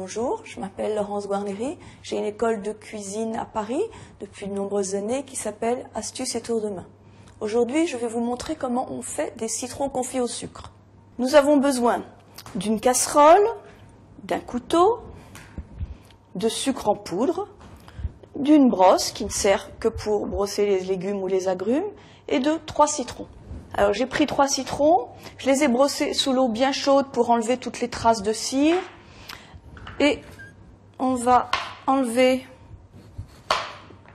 Bonjour, je m'appelle Laurence Guarneri. J'ai une école de cuisine à Paris depuis de nombreuses années qui s'appelle Astuces et Tour de main. Aujourd'hui, je vais vous montrer comment on fait des citrons confits au sucre. Nous avons besoin d'une casserole, d'un couteau, de sucre en poudre, d'une brosse qui ne sert que pour brosser les légumes ou les agrumes, et de trois citrons. Alors j'ai pris trois citrons, je les ai brossés sous l'eau bien chaude pour enlever toutes les traces de cire, et on va enlever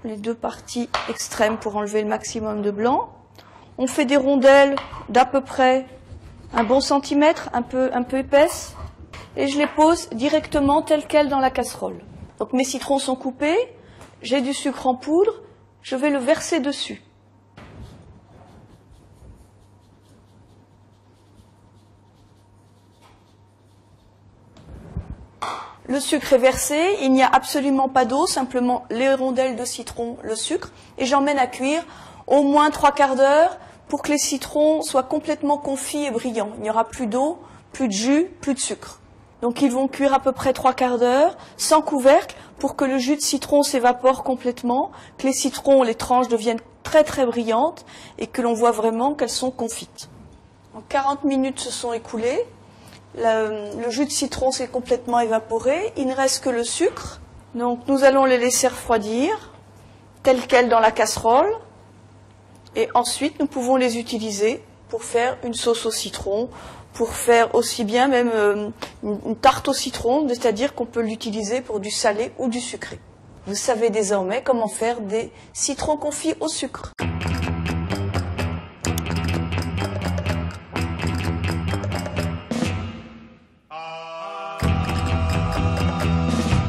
les deux parties extrêmes pour enlever le maximum de blanc. On fait des rondelles d'à peu près un bon centimètre, un peu, un peu épaisses, et je les pose directement telles quelles dans la casserole. Donc mes citrons sont coupés, j'ai du sucre en poudre, je vais le verser dessus. Le sucre est versé, il n'y a absolument pas d'eau, simplement les rondelles de citron, le sucre, et j'emmène à cuire au moins trois quarts d'heure pour que les citrons soient complètement confits et brillants. Il n'y aura plus d'eau, plus de jus, plus de sucre. Donc ils vont cuire à peu près trois quarts d'heure, sans couvercle, pour que le jus de citron s'évapore complètement, que les citrons, les tranches deviennent très très brillantes et que l'on voit vraiment qu'elles sont confites. En 40 minutes se sont écoulées, le, jus de citron s'est complètement évaporé, il ne reste que le sucre. Donc nous allons les laisser refroidir, telles quelles dans la casserole, et ensuite nous pouvons les utiliser pour faire une sauce au citron pour faire aussi bien même euh, une tarte au citron, c'est-à-dire qu'on peut l'utiliser pour du salé ou du sucré. Vous savez désormais comment faire des citrons confits au sucre. なるほど。